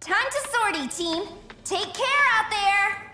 Time to sortie, team. Take care out there.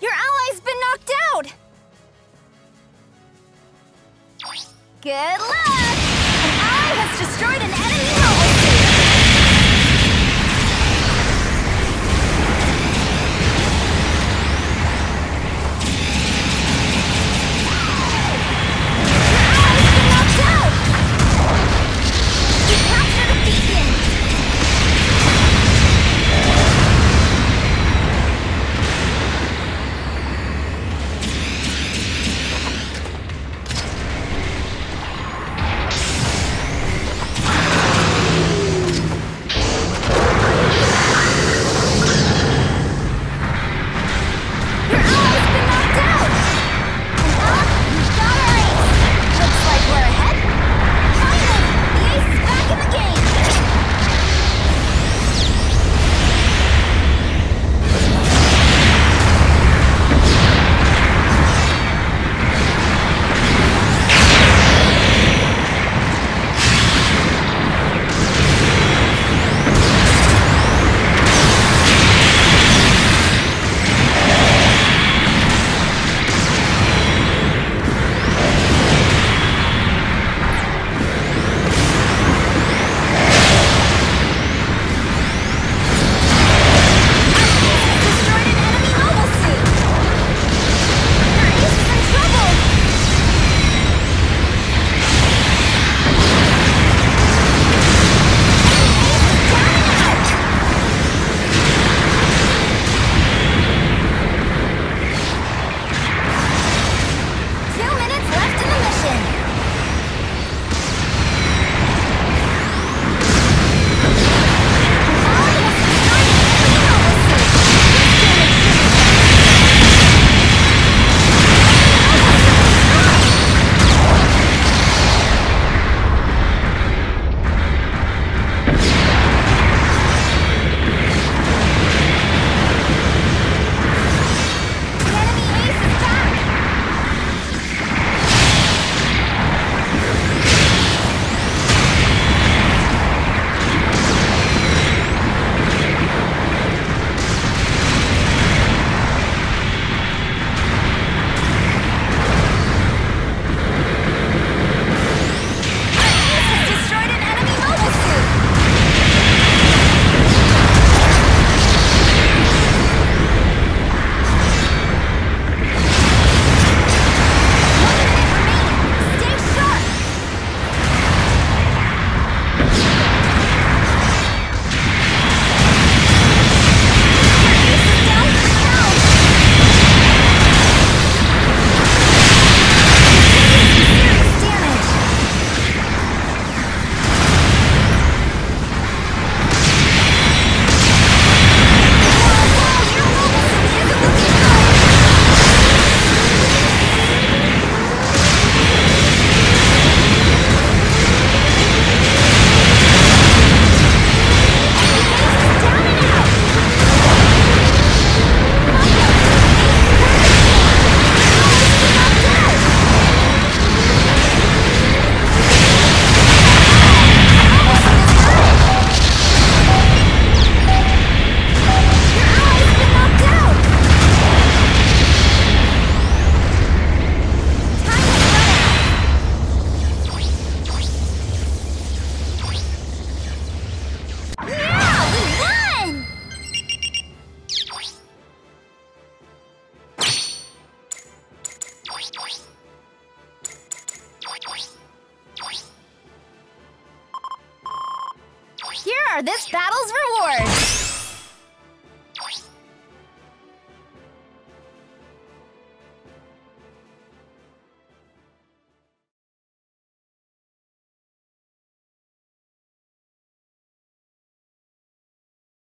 Your ally's been knocked out! Good luck! Are this battle's rewards!